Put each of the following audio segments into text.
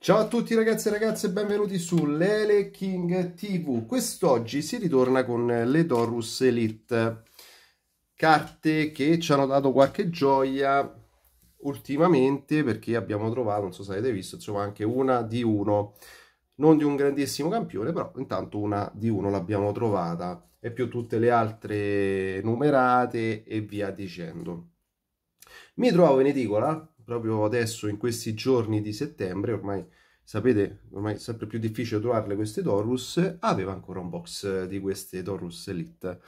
Ciao a tutti ragazzi e ragazze, benvenuti su Lele King TV. Quest'oggi si ritorna con le Dorus Elite, carte che ci hanno dato qualche gioia ultimamente perché abbiamo trovato, non so se avete visto, insomma anche una di uno, non di un grandissimo campione, però intanto una di uno l'abbiamo trovata e più tutte le altre numerate e via dicendo. Mi trovo in edicola proprio adesso in questi giorni di settembre, ormai sapete, ormai è sempre più difficile trovarle queste Taurus, aveva ancora un box di queste Taurus Elite.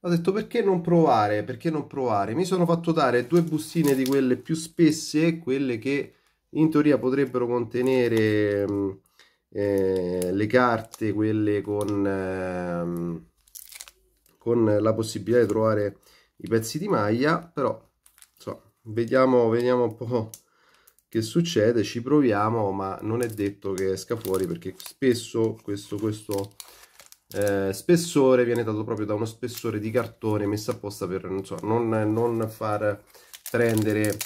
Ho detto perché non provare, perché non provare? Mi sono fatto dare due bustine di quelle più spesse, quelle che in teoria potrebbero contenere eh, le carte, quelle con, eh, con la possibilità di trovare i pezzi di maglia, però vediamo, vediamo un po' che succede, ci proviamo, ma non è detto che esca fuori perché spesso questo, questo eh, spessore viene dato proprio da uno spessore di cartone messo apposta per non, so, non, non far prendere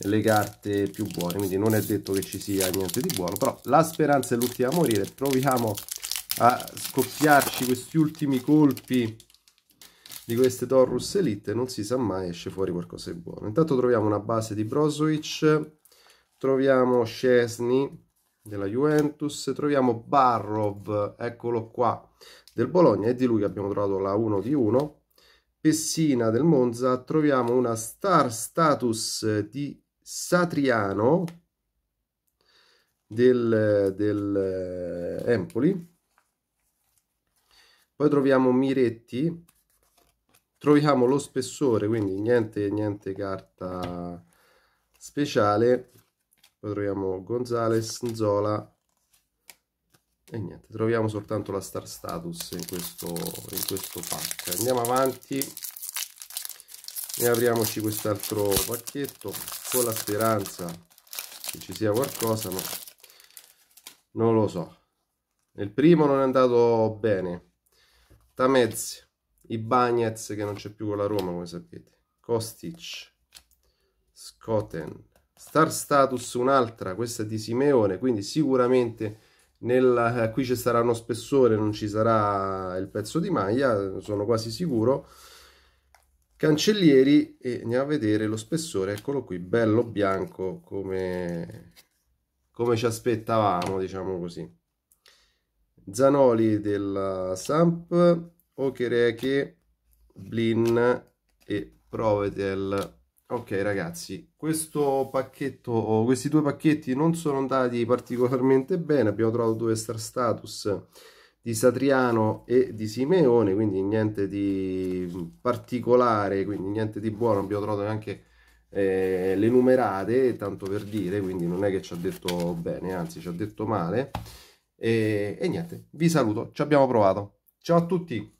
le carte più buone, quindi non è detto che ci sia niente di buono, però la speranza è l'ultima a morire, proviamo a scoppiarci questi ultimi colpi di queste Taurus Elite non si sa mai esce fuori qualcosa di buono. Intanto troviamo una base di Brozovic troviamo Scesni della Juventus troviamo Barrov eccolo qua del Bologna e di lui abbiamo trovato la 1 di 1 Pessina del Monza troviamo una Star Status di Satriano del, del eh, Empoli. Poi troviamo Miretti troviamo lo spessore quindi niente, niente carta speciale. Poi troviamo Gonzales, Nzola e niente, troviamo soltanto la star status in questo, in questo pack. Andiamo avanti. E apriamoci quest'altro pacchetto con la speranza che ci sia qualcosa ma non lo so. Il primo non è andato bene. Tamez i Bagnets che non c'è più con la Roma come sapete. Kostic Scoten Star Status un'altra questa è di Simeone quindi sicuramente nel, eh, qui ci sarà uno spessore non ci sarà il pezzo di maglia sono quasi sicuro. Cancellieri e andiamo a vedere lo spessore eccolo qui bello bianco come, come ci aspettavamo diciamo così. Zanoli della Samp Okereke, Blin e Provetel. Ok ragazzi, questo pacchetto, questi due pacchetti non sono andati particolarmente bene, abbiamo trovato due star status di Satriano e di Simeone, quindi niente di particolare, quindi niente di buono, abbiamo trovato neanche eh, le numerate, tanto per dire, quindi non è che ci ha detto bene, anzi ci ha detto male. E, e niente, vi saluto, ci abbiamo provato. Ciao a tutti!